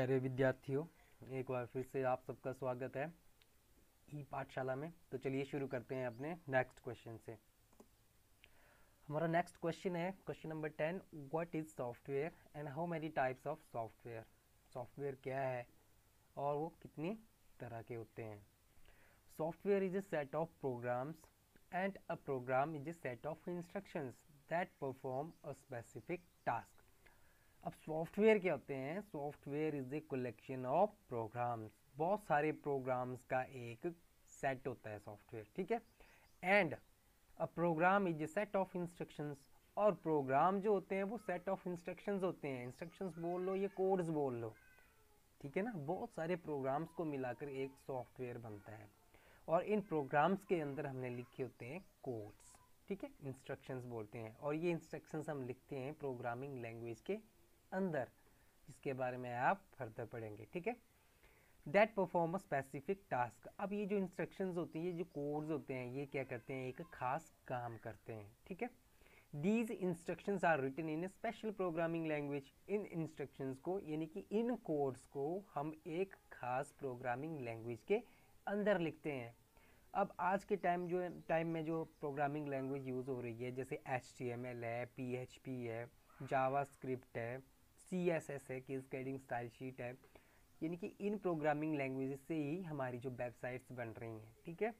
प्यारे विद्यार्थियों, एक बार फिर से आप सबका स्वागत है ई पाठशाला में। तो चलिए शुरू करते हैं अपने नेक्स्ट क्वेश्चन से। हमारा नेक्स्ट क्वेश्चन है question number ten what is software and how many types of software software क्या है और वो कितनी तरह के होते हैं? Software is a set of programs and a program is a set of instructions that perform a specific task अब सॉफ्टवेयर क्या होते हैं? Software is a collection of programs बहुत सारे प्रोग्राम्स का एक सेट होता है सॉफ्टवेयर, ठीक है? And a program is a set of instructions और प्रोग्राम जो होते हैं वो सेट ऑफ़ इंस्ट्रक्शंस होते हैं. इंस्ट्रक्शंस बोल लो या कोड्स बोल लो, ठीक है ना? बहुत सारे प्रोग्राम्स को मिलाकर एक सॉफ्टवेयर बनता है। और इन प्रोग्राम्स के अंदर हमने लिखे होते हैं कोड्स ठीक है? इंस्ट्रक्शंस बोलते हैं। और ये इंस्ट्रक्शंस हम लिखते हैं प्रोग्रामिंग लैंग्वेज के अंदर। जिसके बारे में आप फर्दर पढ़ेंगे, ठीक है? That perform a specific task अब ये जो इंस्ट्रक्शंस होती हैं जो कोड्स होते हैं, ये क्या करते हैं? एक खास काम करते हैं, ठीक है? These instructions are written in special programming language in instructions को, यानी कि इन कोड्स को हम एक खास प्रोग्रामिंग लैंग्वेज के अंदर लिखते हैं। अब आज के टाइम जो टाइम में जो प्रोग्रामिंग लैंग्वेज यूज़ हो रही है, जैसे एचटीएमएल है पीएचपी है जावा स्क्रिप्ट है सी एस एस है केस गाइडिंग स्टाइल शीट है, यानी कि इन प्रोग्रामिंग लैंग्वेज से ही हमारी जो वेबसाइट्स बन रही हैं, ठीक है?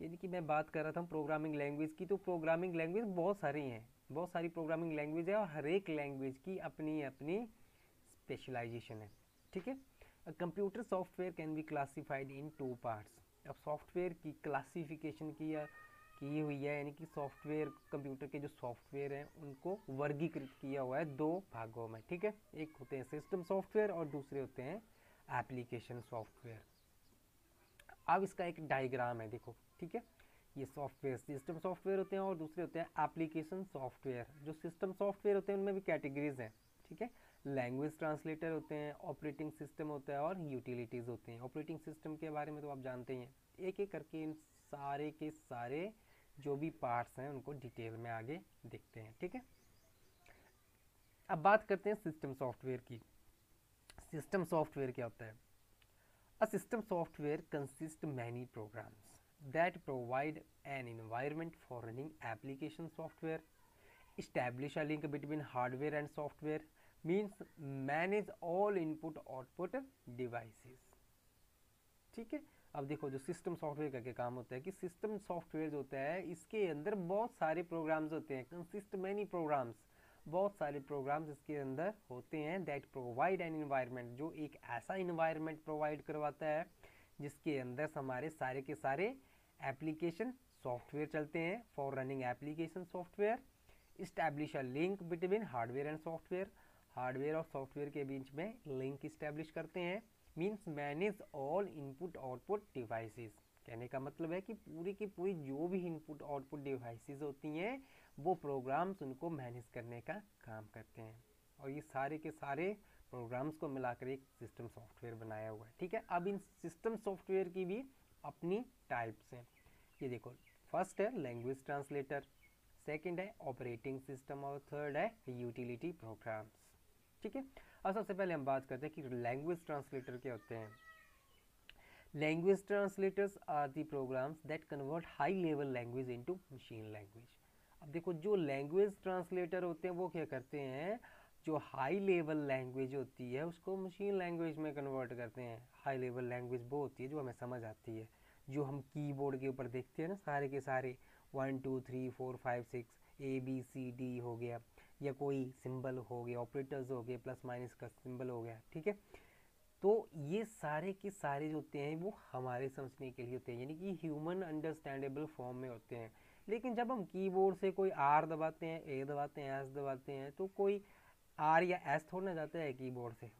यानी कि मैं बात कर रहा था प्रोग्रामिंग लैंग्वेज की तो प्रोग्रामिंग लैंग्वेज बहुत सारी हैं, बहुत सारी प्रोग्रामिंग लैंग्वेज है और हर एक लैंग्वेज की अपनी अपनी स्पेशलाइजेशन है, ठीक है? Computer software can be classified into parts अब सॉफ्टवेयर की क्लासिफिकेशन की या की हुई है, यानी कि सॉफ्टवेयर कंप्यूटर के जो सॉफ्टवेयर हैं, उनको वर्गीकृत किया हुआ है दो भागों में, ठीक है? एक होते हैं सिस्टम सॉफ्टवेयर और दूसरे होते हैं एप्लीकेशन सॉफ्टवेयर अब इसका एक डायग्राम है, देखो, ठीक है? ये सॉफ्टवेयर सिस्टम सॉफ्टवेयर होते हैं और दूसरे होते हैं एप्लीकेशन सॉफ्टवेयर जो सिस्टम सॉफ्टवेयर होते हैं, उनमें भी कैटेगरीज हैं, ठीक है? लैंग्वेज ट्रांसलेटर होते हैं ऑपरेटिंग सिस्टम होता है और यूटिलिटीज़ होते हैं। ऑपरेटिंग सिस्टम के बारे में तो आप जानते ही हैं। एक एक करके इन सारे के सारे जो भी पार्ट्स हैं, उनको डिटेल में आगे देखते हैं, ठीक है? अब बात करते हैं सिस्टम सॉफ्टवेयर की। सिस्टम सॉफ्टवेयर क्या होता है? A system software consist many programs that provide an environment for running application software establish a link between hardware and software, means manage all input output devices, ठीक है? अब देखो जो system software का क्या काम होता है कि सिस्टम सॉफ्टवेयर जो होता है, इसके अंदर बहुत सारे प्रोग्राम्स होते हैं कंसिस्ट मैनी प्रोग्राम्स बहुत सारे प्रोग्राम्स इसके अंदर होते हैं दैट प्रोवाइड एन इन्वायरमेंट जो एक ऐसा इन्वायरमेंट प्रोवाइड करवाता है, जिसके अंदर हमारे सारे के सारे एप्लीकेशन सॉफ्टवेयर चलते हैं for running application software establish a link between hardware and software hardware और सॉफ्टवेयर के बीच में लिंक इस्टेब्लिश करते हैं। Means manage all input output devices कहने का मतलब है कि पूरी की पूरी जो भी इनपुट आउटपुट डिवाइसेस होती हैं, वो प्रोग्राम्स उनको मैनेज करने का काम करते हैं। और ये सारे के सारे प्रोग्राम्स को मिलाकर एक सिस्टम सॉफ्टवेयर बनाया हुआ है। ठीक है? अब इन सिस्टम सॉफ्टवेयर की भी अपनी टाइप्स हैं। ये देखो फ़र्स्ट है लैंग्वेज ट्रांसलेटर सेकंड है ऑपरेटिंग सिस्टम और थर्ड है यूटिलिटी प्रोग्राम्स ठीक है? अब सबसे पहले हम बात करते हैं कि लैंग्वेज ट्रांसलेटर क्या होते हैं। Language translators are the programs that convert high level language into machine language अब देखो, जो लैंग्वेज ट्रांसलेटर होते हैं, वो क्या करते हैं? जो हाई लेवल लैंग्वेज होती है, उसको मशीन लैंग्वेज में कन्वर्ट करते हैं। हाई लेवल लैंग्वेज वो होती है जो हमें समझ आती है। जो हम कीबोर्ड के ऊपर देखते हैं ना, सारे के सारे one two three four five six A B C D हो गया। या कोई सिंबल हो गया ऑपरेटर्स हो गए, प्लस माइनस का सिंबल हो गया, ठीक है? तो ये सारे के सारे जो होते हैं, वो हमारे समझने के लिए होते हैं, यानी कि ह्यूमन अंडरस्टैंडेबल फॉर्म में होते हैं। लेकिन जब हम कीबोर्ड से कोई आर दबाते हैं ए दबाते हैं एस दबाते हैं तो कोई आर या एस थोड़ा ना जाता है कीबोर्ड से।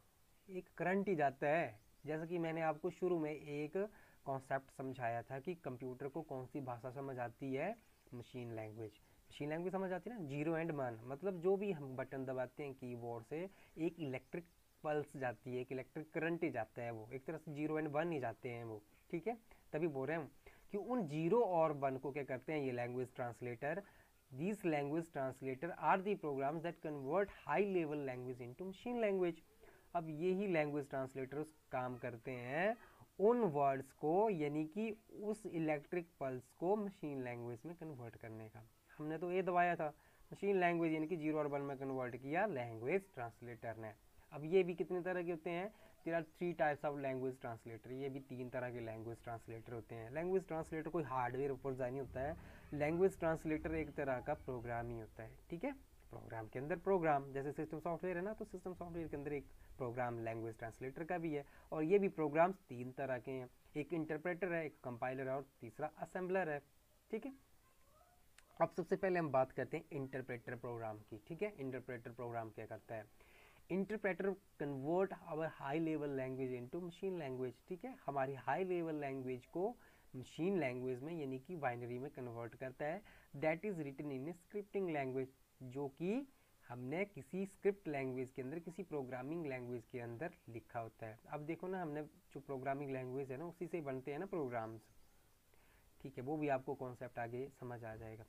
एक करंट ही जाता है। जैसा कि मैंने आपको शुरू में एक कॉन्सेप्ट समझाया था कि कंप्यूटर को कौन सी भाषा समझ आती है? मशीन लैंग्वेज मशीन लैंग्वेज समझ आती है ना? ज़ीरो एंड वन मतलब जो भी हम बटन दबाते हैं कीबोर्ड से, एक इलेक्ट्रिक पल्स जाती है, एक इलेक्ट्रिक करंट ही जाता है वो। एक तरह से ज़ीरो एंड वन ही जाते हैं वो, ठीक है? तभी बोल रहे हैं कि उन ज़ीरो और वन को क्या करते हैं? ये language translator these language translator are the programs that convert high level language into machine language अब यही लैंग्वेज ट्रांसलेटर काम करते हैं उन वर्ड्स को, यानी कि उस इलेक्ट्रिक पल्स को मशीन लैंग्वेज में कन्वर्ट करने का। हमने तो ये दबाया था। मशीन लैंग्वेज यानी कि ज़ीरो और वन में कन्वर्ट किया लैंग्वेज ट्रांसलेटर ने। अब ये भी कितने तरह के होते हैं? There are three types of language translator ये भी तीन तरह के लैंग्वेज ट्रांसलेटर होते हैं। लैंग्वेज ट्रांसलेटर कोई हार्डवेयर ऊपर नहीं होता है। लैंग्वेज ट्रांसलेटर एक तरह का प्रोग्राम ही होता है, ठीक है? प्रोग्राम के अंदर प्रोग्राम जैसे सिस्टम सॉफ्टवेयर है ना तो सिस्टम सॉफ्टवेयर के अंदर एक प्रोग्राम लैंग्वेज ट्रांसलेटर का भी है। और ये भी प्रोग्राम्स तीन तरह के हैं। एक इंटरप्रेटर है, एक कंपाइलर है और तीसरा असेंबलर है, ठीक है? अब सबसे पहले हम बात करते हैं इंटरप्रेटर प्रोग्राम की, ठीक है? इंटरप्रेटर प्रोग्राम क्या करता है? Interpreter convert our high level language into machine language ठीक है? हमारी हाई लेवल लैंग्वेज को मशीन लैंग्वेज में, यानी कि बाइनरी में कन्वर्ट करता है। That is written in a scripting language जो कि हमने किसी स्क्रिप्ट लैंग्वेज के अंदर, किसी प्रोग्रामिंग लैंग्वेज के अंदर लिखा होता है। अब देखो ना, हमने जो प्रोग्रामिंग लैंग्वेज है ना, उसी से बनते हैं ना प्रोग्राम्स ठीक है, वो भी आपको कॉन्सेप्ट आगे समझ आ जाएगा।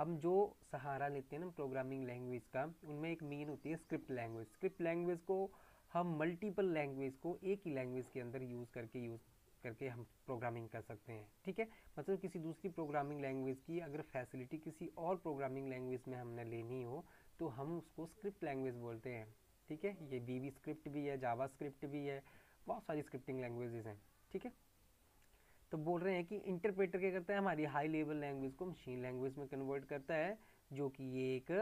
हम जो सहारा लेते हैं ना प्रोग्रामिंग लैंग्वेज का, उनमें एक मेन होती है स्क्रिप्ट लैंग्वेज स्क्रिप्ट लैंग्वेज को हम मल्टीपल लैंग्वेज को एक ही लैंग्वेज के अंदर यूज़ करके यूज़ करके हम प्रोग्रामिंग कर सकते हैं. ठीक है? मतलब किसी दूसरी प्रोग्रामिंग लैंग्वेज की अगर फैसिलिटी किसी और प्रोग्रामिंग लैंग्वेज में हमने लेनी हो तो हम उसको स्क्रिप्ट लैंग्वेज बोलते हैं. ठीक है? ये बी स्क्रिप्ट भी है जावा स्क्रिप्ट भी है, बहुत सारी स्क्रिप्टिंग लैंग्वेजेस हैं. ठीक है? तो बोल रहे हैं कि इंटरप्रेटर क्या करता है? हमारी हाई लेवल लैंग्वेज को मशीन लैंग्वेज में कन्वर्ट करता है, जो कि ये एक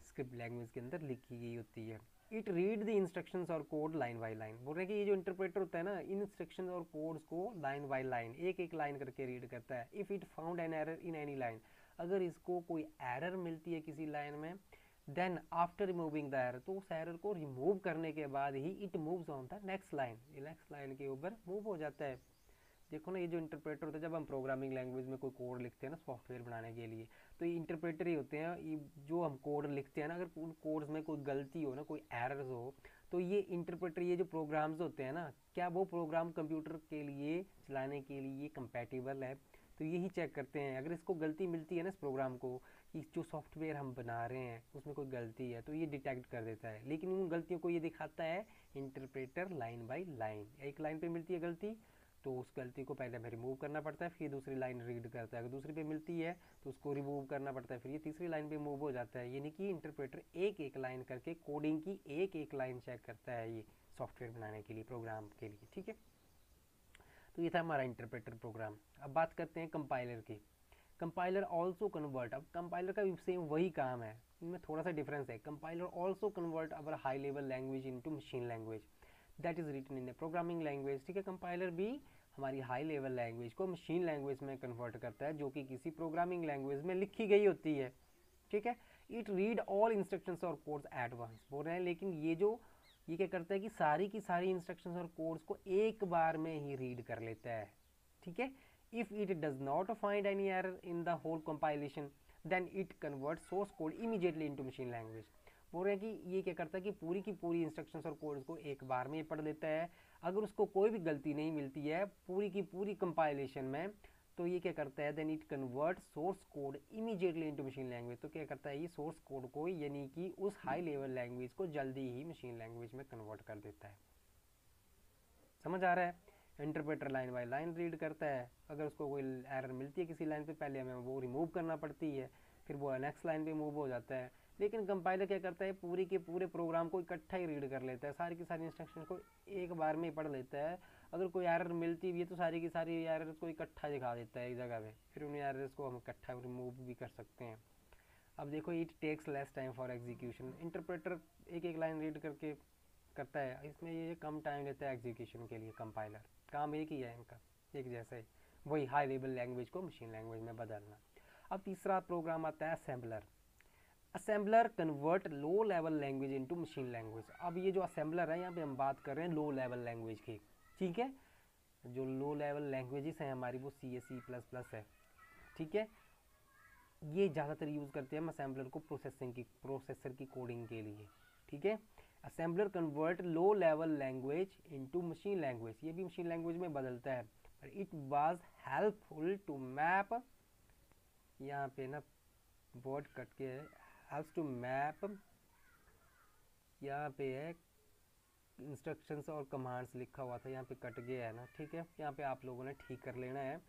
स्क्रिप्ट लैंग्वेज के अंदर लिखी गई होती है। इट रीड द इंस्ट्रक्शंस और कोड लाइन बाई लाइन बोल रहे हैं कि ये जो इंटरप्रेटर होता है ना, इन इंस्ट्रक्शन और कोड्स को लाइन बाई लाइन एक एक लाइन करके रीड करता है। If it found an error in any line अगर इसको कोई एरर मिलती है किसी लाइन में then after removing the error तो उस एरर को रिमूव करने के बाद ही it moves on the next line next line के ऊपर मूव हो जाता है। देखो ना, ये जो इंटरप्रेटर होता है, जब हम प्रोग्रामिंग लैंग्वेज में कोई कोड लिखते हैं ना सॉफ्टवेयर बनाने के लिए तो ये इंटरप्रेटर ही होते हैं, ये जो हम कोड लिखते हैं ना, अगर उन कोड्स में कोई गलती हो ना, कोई एरर्स हो तो ये इंटरप्रेटर ये जो प्रोग्राम्स होते हैं ना, क्या वो प्रोग्राम कंप्यूटर के लिए, चलाने के लिए कंपेटिबल है? तो यही चेक करते हैं। अगर इसको गलती मिलती है ना, इस प्रोग्राम को, कि जो सॉफ्टवेयर हम बना रहे हैं, उसमें कोई गलती है तो ये डिटेक्ट कर देता है। लेकिन उन गलतियों को ये दिखाता है इंटरप्रेटर लाइन बाई लाइन एक लाइन पे मिलती है गलती तो उस गलती को पहले हमें रिमूव करना पड़ता है, फिर दूसरी लाइन रीड करता है। अगर दूसरी पे मिलती है तो उसको रिमूव करना पड़ता है, फिर ये तीसरी लाइन पे मूव हो जाता है। यानी कि इंटरप्रेटर एक एक लाइन करके कोडिंग की एक एक लाइन चेक करता है ये सॉफ्टवेयर बनाने के लिए प्रोग्राम के लिए, ठीक है? तो ये था हमारा इंटरप्रेटर प्रोग्राम अब बात करते हैं कंपाइलर की। कंपाइलर ऑल्सो कन्वर्ट अब कंपाइलर का सेम वही काम है। इनमें थोड़ा सा डिफरेंस है। Compiler also convert our high level language into machine language that is written in a programming language ठीक है? कंपाइलर भी हमारी हाई लेवल लैंग्वेज को मशीन लैंग्वेज में कन्वर्ट करता है, जो कि किसी प्रोग्रामिंग लैंग्वेज में लिखी गई होती है, ठीक है? इट रीड ऑल इंस्ट्रक्शंस और कोड्स एट वंस बोल रहे हैं। लेकिन ये जो, ये क्या करता है कि सारी की सारी इंस्ट्रक्शंस और कोड्स को एक बार में ही रीड कर लेता है, ठीक है? If it does not find any error in the whole compilation then it convert source code immediately into machine language हैं कि ये क्या करता है कि पूरी की पूरी इंस्ट्रक्शंस और कोड्स को एक बार में पढ़ लेता है। अगर उसको कोई भी गलती नहीं मिलती है, पूरी की पूरी कंपाइलेशन में तो ये क्या करता है then it convert source code immediately into machine language तो क्या करता है, ये सोर्स कोड को यानी कि उस हाई लेवल लैंग्वेज को जल्दी ही मशीन लैंग्वेज में कन्वर्ट कर देता है। समझ आ रहा है? Interpreter line by line read करता है। अगर उसको कोई एरर मिलती है किसी लाइन पे, पहले हमें वो रिमूव करना पड़ती है, फिर वो नेक्स्ट लाइन पे मूव हो जाता है। लेकिन कंपाइलर क्या करता है, पूरी के पूरे प्रोग्राम को इकट्ठा ही रीड कर लेता है। सारी की सारी इंस्ट्रक्शन को एक बार में ही पढ़ लेता है। अगर कोई एरर मिलती भी है तो सारी की सारी एरर्स को इकट्ठा दिखा देता है एक जगह पे। फिर उन एरर्स को हम इकट्ठा रिमूव भी कर सकते हैं। अब देखो it takes less time for execution interpreter एक एक लाइन रीड करके करता है। इसमें ये कम टाइम लेता है एग्जीक्यूशन के लिए कंपाइलर काम एक ही है इनका, एक जैसा वही हाई लेवल लैंग्वेज को मशीन लैंग्वेज में बदलना। अब तीसरा प्रोग्राम आता है assembler assembler convert low level language into machine language अब ये जो असेंबलर है, यहाँ पे हम बात कर रहे हैं लो लेवल लैंग्वेज की, ठीक है? जो लो लेवल लैंग्वेजेस हैं हमारी, वो C S C plus plus है, ठीक है? ये ज़्यादातर यूज़ करते हैं हम असेंबलर को प्रोसेसिंग की प्रोसेसर की कोडिंग के लिए, ठीक है? Assembler convert low level language into machine language ये भी मशीन लैंग्वेज में बदलता है it was helpful to map यहाँ पे ना वर्ड कट के helps to map यहाँ पे है इंस्ट्रक्शंस और कमांड्स लिखा हुआ था, यहाँ पे कट गया है ना, ठीक है? यहाँ पे आप लोगों ने ठीक कर लेना है।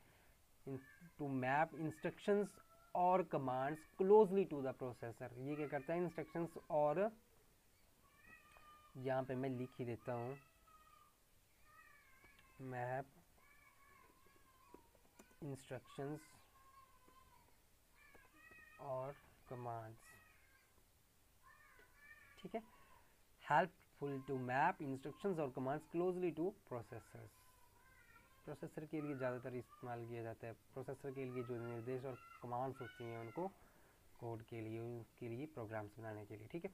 टू मैप इंस्ट्रक्शंस और commands closely to the processor ये क्या करता है? इंस्ट्रक्शंस और यहाँ पे मैं लिख ही देता हूँ। मैप इंस्ट्रक्शंस और कमांड्स ठीक है? हेल्पफुल टू मैप इंस्ट्रक्शंस और commands closely to processors processor के लिए ज़्यादातर इस्तेमाल किया जाता है। प्रोसेसर के लिए जो निर्देश और कमांड्स होती हैं, उनको कोड के लिए उसके लिए प्रोग्राम्स बनाने के लिए, ठीक है?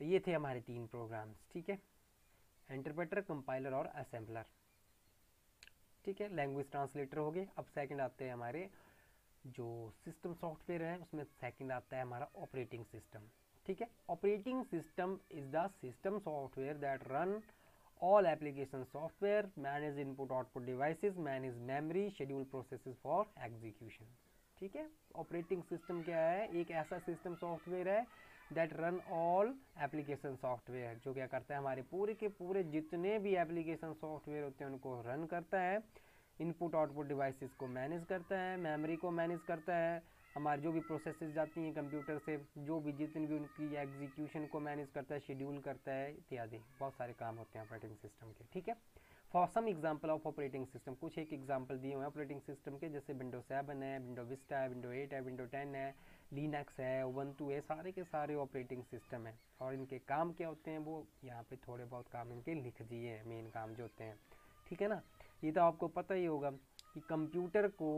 तो ये थे हमारे तीन प्रोग्राम्स ठीक है? इंटरप्रेटर कंपाइलर और असेंबलर ठीक है? लैंग्वेज ट्रांसलेटर हो गए। अब सेकंड आते हैं हमारे जो सिस्टम सॉफ्टवेयर है, उसमें सेकंड आता है हमारा ऑपरेटिंग सिस्टम ठीक है? Operating system is the system software that run all application software manage input output devices manage memory schedule processes for execution ठीक है? ऑपरेटिंग सिस्टम क्या है? एक ऐसा सिस्टम सॉफ्टवेयर है that run all application software जो क्या करता है? हमारे पूरे के पूरे जितने भी एप्लीकेशन सॉफ्टवेयर होते हैं, उनको रन करता है। इनपुट आउटपुट डिवाइसेस को मैनेज करता है मेमोरी को मैनेज करता है। हमारी जो भी प्रोसेसेस जाती हैं कंप्यूटर से, जो भी जितनी भी उनकी एग्जीक्यूशन को मैनेज करता है शेड्यूल करता है, इत्यादि, बहुत सारे काम होते हैं ऑपरेटिंग सिस्टम के, ठीक है? For some example of operating system कुछ एक एग्ज़ाम्पल दिए हुए हैं ऑपरेटिंग सिस्टम के, जैसे विंडो सेवन है विंडो विस्टा है विंडो एट है विंडो टेन है लीनक्स है वन टू है, सारे के सारे ऑपरेटिंग सिस्टम है। और इनके काम क्या होते हैं? वो यहाँ पे थोड़े बहुत काम इनके लिख दिए हैं मेन काम जो होते हैं, ठीक है ना? ये तो आपको पता ही होगा कि कंप्यूटर को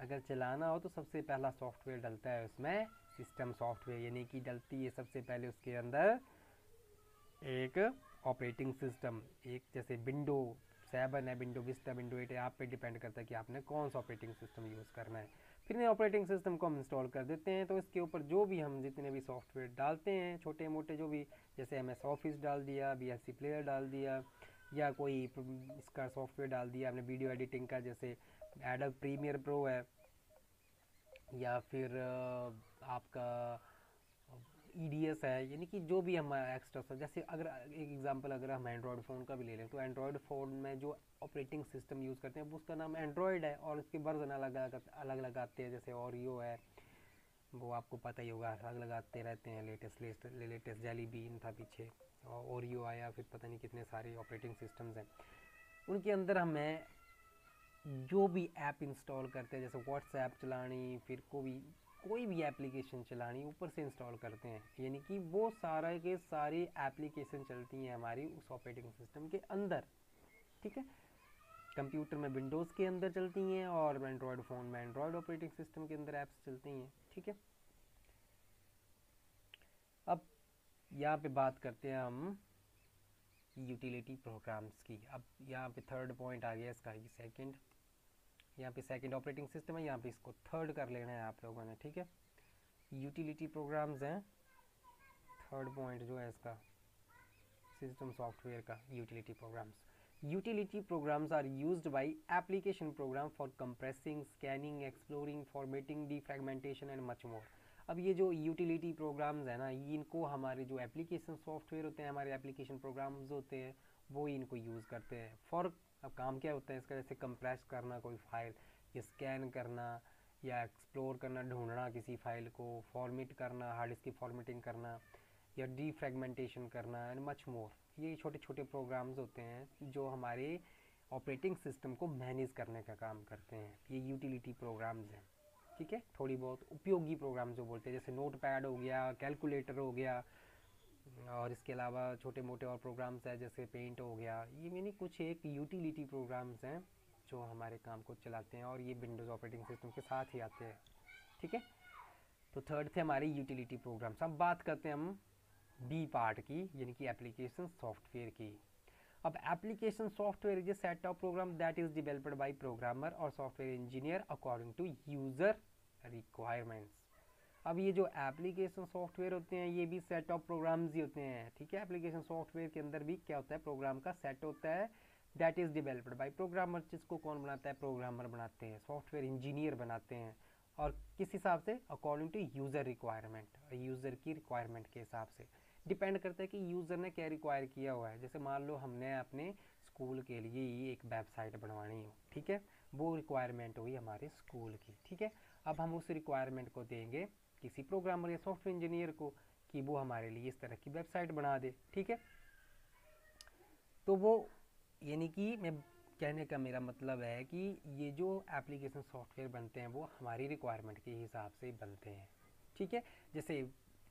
अगर चलाना हो तो सबसे पहला सॉफ्टवेयर डलता है उसमें सिस्टम सॉफ्टवेयर, यानी कि डलती है सबसे पहले उसके अंदर एक ऑपरेटिंग सिस्टम, एक जैसे विंडो सेवन है, विंडो विस्टा, विंडो एट है आप पे डिपेंड करता है कि आपने कौन सा ऑपरेटिंग सिस्टम यूज़ करना है। फिर ऑपरेटिंग सिस्टम को हम इंस्टॉल कर देते हैं तो इसके ऊपर जो भी हम जितने भी सॉफ्टवेयर डालते हैं छोटे मोटे जो भी, जैसे एम एस ऑफ़िस डाल दिया, बी एस सी प्लेयर डाल दिया या कोई इसका सॉफ्टवेयर डाल दिया, आपने वीडियो एडिटिंग का, जैसे एडब प्रीमियर प्रो है, या फिर आपका ई डी एस है, यानी कि जो भी हमारा एक्स्ट्रा सब जैसे अगर, एक एग्जांपल अगर हम एंड्रॉयड फ़ोन का भी ले लें तो एंड्रॉयड फ़ोन में जो ऑपरेटिंग सिस्टम यूज़ करते हैं उसका नाम एंड्रॉयड है, और उसके वर्जन अलग अलग अलग लगाते हैं, जैसे ओरियो है वो आपको पता ही होगा अलग लगाते रहते हैं latest latest latest Jelly Bean था पीछे, और ओरियो आया, फिर पता नहीं कितने सारे ऑपरेटिंग सिस्टम्स हैं। उनके अंदर हमें जो भी ऐप इंस्टॉल करते हैं, जैसे व्हाट्सएप चलानी, फिर कोई कोई भी एप्लीकेशन चलानी, ऊपर से इंस्टॉल करते हैं। यानी कि वो सारा के सारी एप्लीकेशन चलती हैं हमारी उस ऑपरेटिंग सिस्टम के अंदर, ठीक है? कंप्यूटर में विंडोज़ के अंदर चलती हैं और एंड्रॉयड फ़ोन में एंड्रॉयड ऑपरेटिंग सिस्टम के अंदर ऐप्स चलती हैं, ठीक है अब यहाँ पे बात करते हैं हम यूटिलिटी प्रोग्राम्स की। अब यहाँ पे थर्ड पॉइंट आ गया इसका सेकंड यहाँ पे सेकंड ऑपरेटिंग सिस्टम है, यहाँ पे इसको थर्ड कर लेना है आप लोगों ने, ठीक है? यूटिलिटी प्रोग्राम्स हैं। थर्ड पॉइंट जो है इसका सिस्टम सॉफ्टवेयर का utility programs utility programs are used by application program for compressing scanning exploring formatting defragmentation and much more अब ये जो यूटिलिटी प्रोग्राम्स है ना, इनको हमारे जो एप्लीकेशन सॉफ्टवेयर होते हैं, हमारे एप्लीकेशन प्रोग्राम्स होते हैं, वो इनको यूज़ करते हैं। फॉर अब काम क्या होता है इसका? जैसे कंप्रेस करना कोई फ़ाइल या स्कैन करना, या एक्सप्लोर करना, ढूंढना किसी फ़ाइल को फॉर्मेट करना हार्ड डिस्क की फॉर्मेटिंग करना, या डी फ्रेगमेंटेशन करना एंड मच मोर ये छोटे छोटे प्रोग्राम्स होते हैं जो हमारे ऑपरेटिंग सिस्टम को मैनेज करने का काम करते हैं। ये यूटिलिटी प्रोग्राम्स हैं। ठीक है? थोड़ी बहुत उपयोगी प्रोग्राम जो बोलते हैं, जैसे नोट पैड हो गया कैलकुलेटर हो गया, और इसके अलावा छोटे मोटे और प्रोग्राम्स हैं, जैसे पेंट हो गया, ये मैंने कुछ एक यूटिलिटी प्रोग्राम्स हैं जो हमारे काम को चलाते हैं और ये विंडोज़ ऑपरेटिंग सिस्टम के साथ ही आते हैं, ठीक है? तो थर्ड थे हमारे यूटिलिटी प्रोग्राम्स अब बात करते हैं हम बी पार्ट की, यानी कि एप्लीकेशन सॉफ्टवेयर की। अब application software is a set of program that is developed by programmer और software engineer according to user requirements अब ये जो एप्लीकेशन सॉफ्टवेयर होते हैं, ये भी सेट ऑफ़ प्रोग्राम्स ही होते हैं, ठीक है? एप्लीकेशन सॉफ्टवेयर के अंदर भी क्या होता है? प्रोग्राम का सेट होता है that is developed by programmer जिसको कौन बनाता है? प्रोग्रामर बनाते हैं सॉफ्टवेयर इंजीनियर बनाते हैं और किस हिसाब से? According to user requirement user की रिक्वायरमेंट के हिसाब से। डिपेंड करता है कि यूज़र ने क्या रिक्वायर किया हुआ है। जैसे मान लो हमने अपने स्कूल के लिए ही एक वेबसाइट बनवानी हो, ठीक है? वो रिक्वायरमेंट हुई हमारे स्कूल की, ठीक है? अब हम उस रिक्वायरमेंट को देंगे किसी प्रोग्रामर या सॉफ्टवेयर इंजीनियर को कि वो हमारे लिए इस तरह की वेबसाइट बना दे, ठीक है? तो वो, यानी कि मैं कहने का मेरा मतलब है कि ये जो एप्लीकेशन सॉफ्टवेयर बनते हैं, वो हमारी रिक्वायरमेंट के हिसाब से बनते हैं, ठीक है? जैसे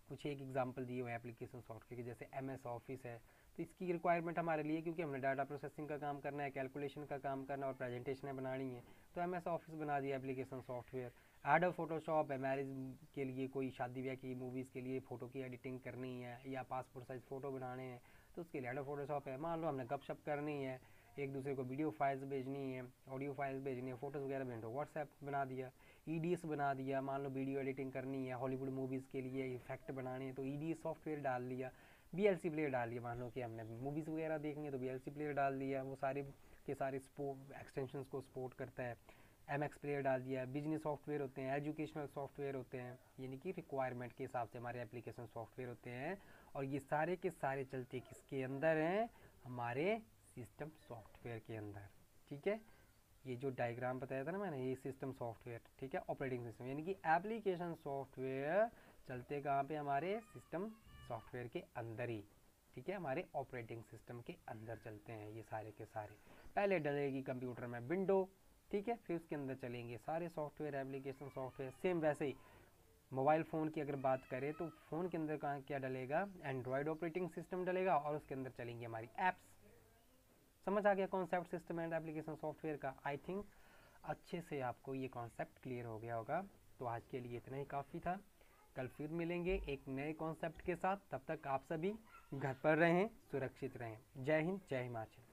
कुछ एक एग्जांपल दिए हुए हैं एप्लीकेशन सॉफ्टवेयर के, जैसे एम एस ऑफ़िस है। तो इसकी रिक्वायरमेंट हमारे लिए, क्योंकि हमने डाटा प्रोसेसिंग का काम करना है कैलकुलेशन का काम करना और प्रेजेंटेशन बनानी है तो एम एस ऑफ़िस बना दिया एप्लीकेशन सॉफ्टवेयर एडो फोटोशॉप है मैरिज के लिए कोई शादी ब्याह की मूवीज़ के लिए फ़ोटो की एडिटिंग करनी है या पासपोर्ट साइज़ फ़ोटो बनाने हैं तो उसके लिए एडो फोटोशॉप है। मान लो हमने गपशप करनी है, एक दूसरे को वीडियो फाइल्स भेजनी है ऑडियो फाइल्स भेजनी है फ़ोटोज़ वगैरह भेजो व्हाट्सएप बना दिया। ई e बना दिया, मान लो वीडियो एडिटिंग करनी है, हॉलीवुड मूवीज़ के लिए इफ़ेक्ट बनाने हैं तो ई सॉफ्टवेयर डाल दिया बी प्लेयर डाल दिया मान लो कि हमने मूवीज़ वगैरह देखनी है तो बी प्लेयर डाल दिया, वो सारे के सारे एक्सटेंशन को सपोर्ट करता है एम एक्स प्लेयर डाल दिया बिज़नेस सॉफ्टवेयर होते हैं एजुकेशनल सॉफ्टवेयर होते हैं, यानी कि रिक्वायरमेंट के हिसाब से हमारे एप्लीकेशन सॉफ्टवेयर होते हैं, और ये सारे के सारे चलते किसके अंदर हैं? हमारे सिस्टम सॉफ्टवेयर के अंदर, ठीक है? ये जो डायग्राम बताया था ना मैंने, ये सिस्टम सॉफ्टवेयर ठीक है? ऑपरेटिंग सिस्टम यानी कि एप्लीकेशन सॉफ्टवेयर चलते कहाँ पे? हमारे सिस्टम सॉफ्टवेयर के अंदर ही, ठीक है? हमारे ऑपरेटिंग सिस्टम के अंदर चलते हैं ये सारे के सारे। पहले डलेगी कंप्यूटर में विंडो ठीक है? फिर उसके अंदर चलेंगे सारे सॉफ्टवेयर एप्लीकेशन सॉफ्टवेयर सेम वैसे ही। मोबाइल फ़ोन की अगर बात करें तो फ़ोन के अंदर कहाँ क्या डलेगा? एंड्रॉयड ऑपरेटिंग सिस्टम डलेगा और उसके अंदर चलेंगी हमारी ऐप्स समझ आ गया concept system and application software का। आई थिंक अच्छे से आपको ये कॉन्सेप्ट क्लियर हो गया होगा। तो आज के लिए इतना ही काफ़ी था। कल फिर मिलेंगे एक नए कॉन्सेप्ट के साथ। तब तक आप सभी घर पर रहें, सुरक्षित रहें। जय हिंद, जय हिमाचल।